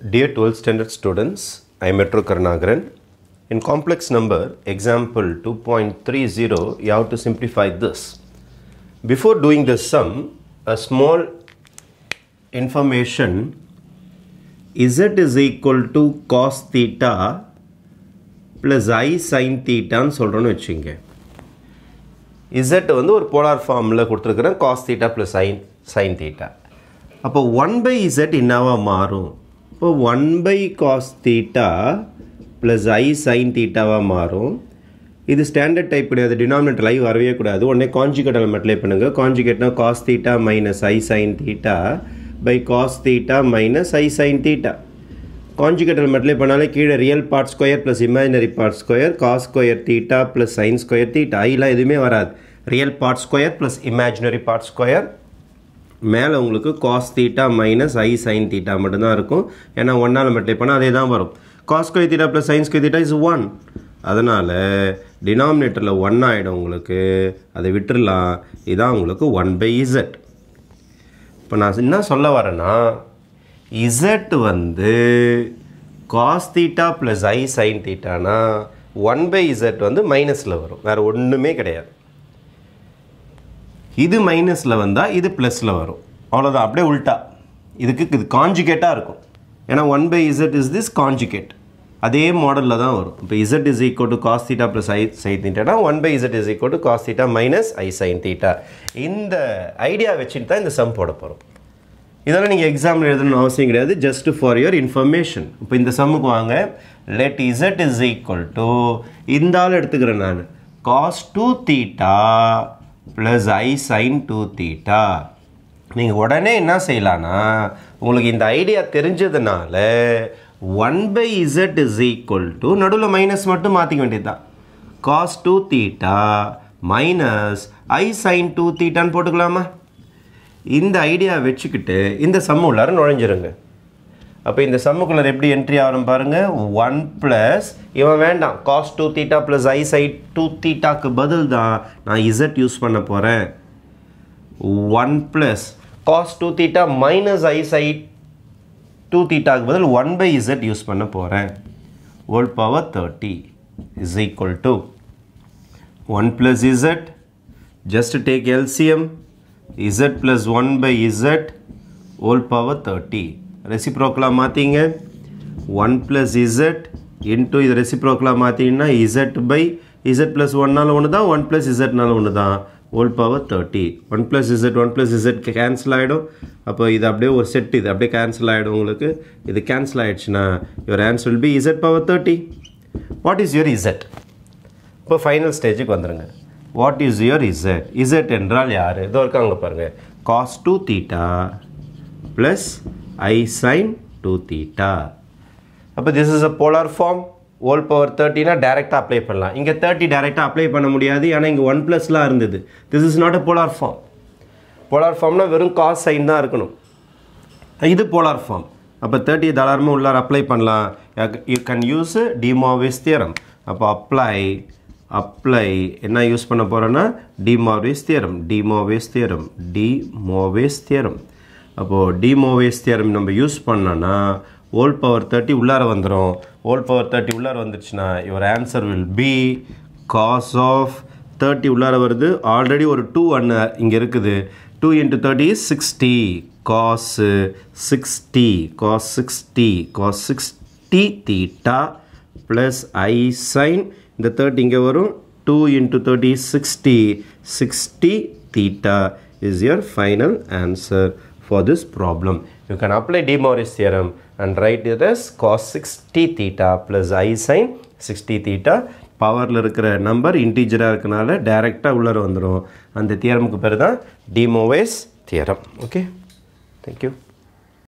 Dear 12th standard students, I am Metro Karnagaran. In complex number, example 2.30, you have to simplify this. Before doing the sum, a small information z is equal to cos theta plus i sin theta ன்னு சொல்கிறோன்னு வச்சுங்க z வந்து ஒரு polar ஃபார்மில் கொடுத்துருக்குறேன் cos theta plus sin sin theta அப்போ one by Z என்னவா மாறும் இப்போ one by cos theta plus I sine தீட்டாவாக மாறும். இது ஸ்டாண்டர்ட் டைப் கிடையாது டினாமினேட்டர் லைவ் வரவே கூடாது. உடனே காஞ்சிகேட் எலமெண்ட் பண்ணுங்கள் காஞ்சிகேட்னா cos theta minus I sine theta by cos theta minus I sine theta conjugate element பண்ணாலே கீழே real part square plus imaginary part square cos square theta plus sine square theta ஐலாம் எதுவுமே வராது. Real part square plus imaginary part square மேலே உங்களுக்கு cos theta minus I sine theta மட்டும்தான் இருக்கும். ஏன்னா ஒன்றால் மல்டிப்ளை பண்ணால் அதே தான் வரும். காஸ் கொய் தீட்டா ப்ளஸ் சைன்ஸ் கொய் தீட்டா இஸ் ஒன் அதனால் டினாமினேட்டரில் ஒன் ஆகிடும் உங்களுக்கு. அதை விட்டுறலாம். இதான் உங்களுக்கு ஒன் பை இசட் இப்போ நான் என்ன சொல்ல வரேன்னா இசட் வந்து cos theta plus I sine தீட்டானா one by Z வந்து மைனஸில் வரும். வேறு ஒன்றுமே கிடையாது. இது மைனஸில் வந்தால் இது ப்ளஸில் வரும். அவ்வளோதான் அப்படியே உல்ட்டா இதுக்கு இது காஞ்சுகேட்டாக இருக்கும். ஏன்னா one by Z is this conjugate அதே மாடலில் தான் வரும். இப்போ Z is equal to cos theta plus I sine தீட்டானா one by Z is equal to cos theta minus I sine theta இந்த ஐடியா வச்சுட்டு தான் இந்த சம் போட போகிறோம் இதெல்லாம் நீங்கள் எக்ஸாமில் எழுதணும்னு அவசியம் கிடையாது. ஜஸ்ட் ஃபார் யுவர் இன்ஃபர்மேஷன் இப்போ இந்த சம்முக்கு வாங்க. Let Z is equal to இந்த ஆள் எடுத்துக்கிறேன் நான். Cos two theta plus I sine two theta நீங்கள் உடனே என்ன செய்யலான்னா உங்களுக்கு இந்த ஐடியா தெரிஞ்சதுனால one by Z is equal to நடுவில் மைனஸ் மட்டும் மாற்றிக்க வேண்டியது தான் cos two theta minus I sine two தீட்டான்னு போட்டுக்கலாமா? இந்த ஐடியா வச்சுக்கிட்டு இந்த சம்மு உள்ளார நுழைஞ்சிருங்க. அப்போ இந்த சம்முக்குள்ளார எப்படி என்ட்ரி ஆகணும் பாருங்கள் ஒன் ப்ளஸ் இவன் வேண்டாம். Cos two theta plus I sine two தீட்டாக்கு பதில் தான் நான் இசட் யூஸ் பண்ண போகிறேன் one plus cos two theta minus I sine two தீட்டாக்கு பதில் ஒன் பை இசட் யூஸ் பண்ண போகிறேன் whole power thirty is equal to one plus Z just take LCM Z plus one by Z whole power thirty ரெசிப்ரோக்கலாக மாற்றிங்க one plus Z into இது ரெசிப்ரோக்கலாக மாற்றிங்கன்னா Z by Z plus ஒன்னால் ஒன்று தான் one plus இசட்னால ஒன்று தான் whole power thirty one plus Z one plus Z cancel ஆகிடும் அப்போ இது அப்படியே ஒரு செட் இது அப்படியே கேன்சல் ஆகிடும் உங்களுக்கு. இது கேன்சல் ஆகிடுச்சுன்னா your answer will be Z power thirty what is your Z இப்போ ஃபைனல் ஸ்டேஜுக்கு வந்துடுங்க what is your Z Z என்றால் யார்? இதோ இருக்காங்க பாருங்கள் cos two theta plus I sine two theta அப்போ this is a polar form whole power தேர்ட்டினா டேரெக்டாக அப்ளை பண்ணலாம். இங்கே தேர்ட்டி டேரெக்டாக அப்ளை பண்ண முடியாது. ஏன்னா இங்கே ஒன் ப்ளஸ்லாம் இருந்தது. This is not a polar form polar ஃபார்ம்னால் வெறும் காஸ் சைன் தான் இருக்கணும். இது போலார் ஃபார்ம் அப்போ தேர்ட்டி தாராளமாக உள்ளார அப்ளை பண்ணலாம். You can use De Moivre's theorem அப்போ அப்ளை அப்ளை என்ன யூஸ் பண்ண போகிறோன்னா De Moivre's theorem De Moivre's theorem De Moivre's theorem அப்போது டிமோவேஸ் தியரம் நம்ம யூஸ் பண்ணோன்னா ஓல் பவர் தேர்ட்டி உள்ளார வந்துடும் ஓல் பவர் தேர்ட்டி உள்ளார வந்துருச்சுன்னா your answer will be cos of thirty உள்ளார வருது. ஆல்ரெடி ஒரு டூ ஒன்று இங்கே இருக்குது. Two into thirty is sixty cos sixty cos sixty cos sixty theta plus I sine இந்த தேர்ட்டி இங்கே வரும். Two into thirty sixty sixty theta is your final answer for this problem. Problem you apply apply De Moivre's theorem and write it as cos sixty theta plus I sine sixty theta பவரில் இருக்கிற number இன்டீஜராக இருக்கனால டைரெக்டாக உள்ளே வந்துடும் அந்த தியரமுக்கு பேர் தான் டிமோவேஸ் theorem okay thank you